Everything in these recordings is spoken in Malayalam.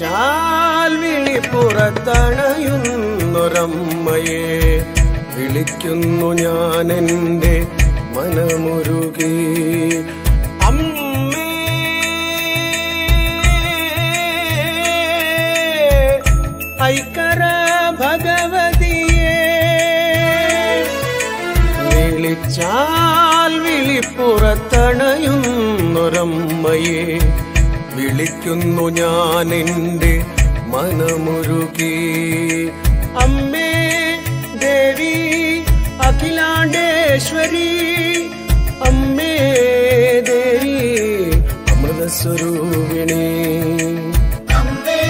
വിളിച്ചാൽ വിളി പുറത്തണയുന്നൊരമ്മയെ വിളിക്കുന്നു ഞാൻ എന്റെ മനമുരുകി. അമ്മേ ഐക്കര ഭഗവതിയെ വിളിച്ചാൽ വിളിപ്പുറത്തണയുന്നൊരമ്മയെ വിളിക്കുന്നു ഞാൻ എന്റെ മനമുരുകി. അമ്മേ ദേവി അഖിലാണ്ടേശ്വരി. അമ്മേ ദേവി അമൃതസ്വരൂപിണി. അമ്മേ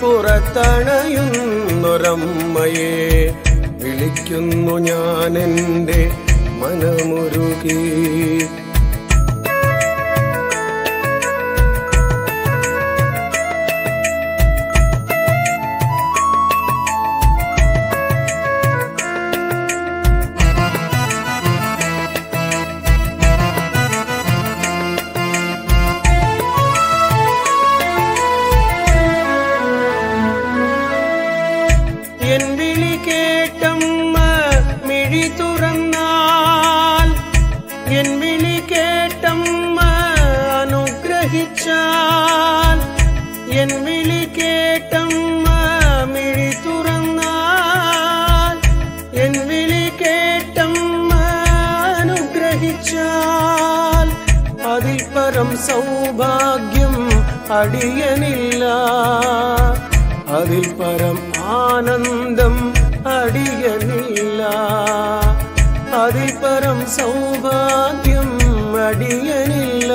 പുറത്തണയുന്നൊരമ്മയെ വിളിക്കുന്നു ഞാൻ മനമുരുകി. കേട്ടമ്മ അനുഗ്രഹിച്ചാൽ എൻ വിളി കേട്ടമ്മ മിഴി തുറന്നാൽ എൻ വിളി കേട്ടമ്മ അനുഗ്രഹിച്ചാൽ അതിൽ പരം സൗഭാഗ്യം അടിയനില്ല അതിൽ പരം ആനന്ദം അടിയനില്ല അതിൽ പരം സൗഭാഗ്യം അടിയനില്ല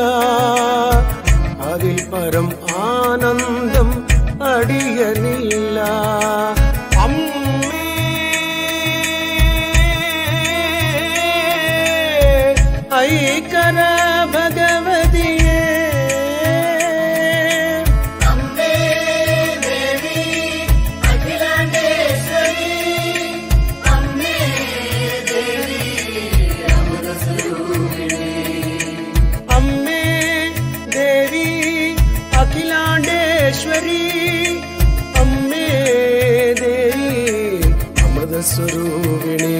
അതിൽ പരം ആനന്ദം അടിയനില്ല അമൃതസ്വരൂപിണി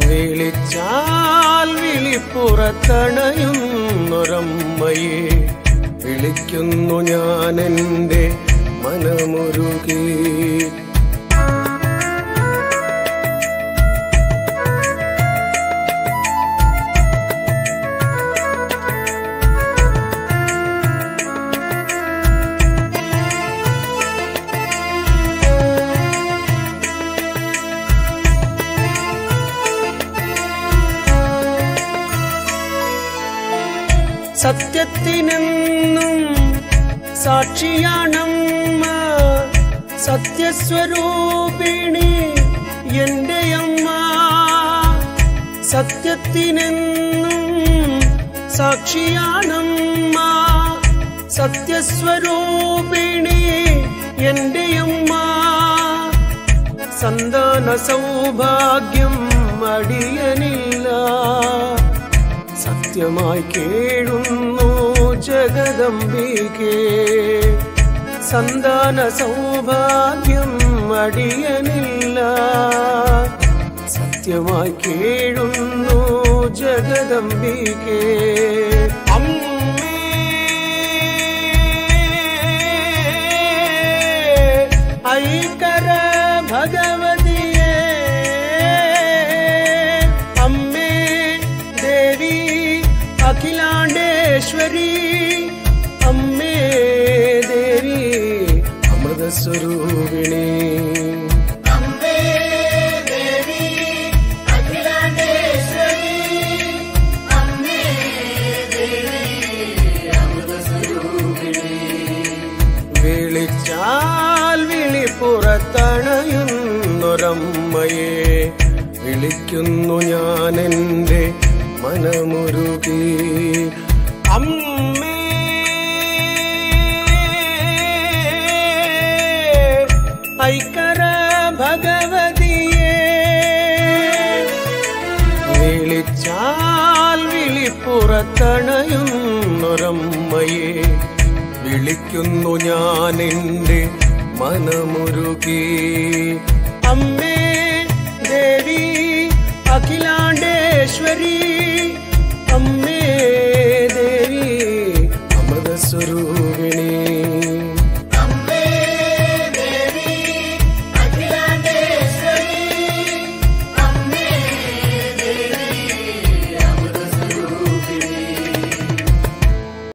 വിളിച്ചാൽ വിളിപ്പുറത്തണയുന്നൊരമ്മയെ വിളിക്കുന്നു ഞാൻ എന്റെ മനമുരുകി. സത്യത്തിനെന്നും സാക്ഷിയാണമ്മ. സത്യസ്വരൂപിണി എന്റെ അമ്മ. സത്യത്തിനെന്നും സാക്ഷിയാണമ്മ. സത്യസ്വരൂപിണി എന്റെ അമ്മ. സന്താന സൗഭാഗ്യം അടിയനില്ല. സത്യമായി കേഴുന്നു ജഗദംബികേ. സന്താന സൗഭാഗ്യം അടിയനില്ല. സത്യമായി കേഴുന്നു ജഗദംബികേ. വിളിച്ചാൽ വിളി പുറത്തണയുന്നൊരമ്മയെ. വിളിക്കുന്നു ഞാൻ എന്റെ മനമുരുകി. അമ്മേ ഐക്കര ഭഗവതിയെ. വിളിച്ചാൽ വിളിപ്പുറത്തണയുന്നൊരമ്മയെ വിളിക്കുന്നു ഞാൻ എന്റെ മനമുരുകി അമ്മേ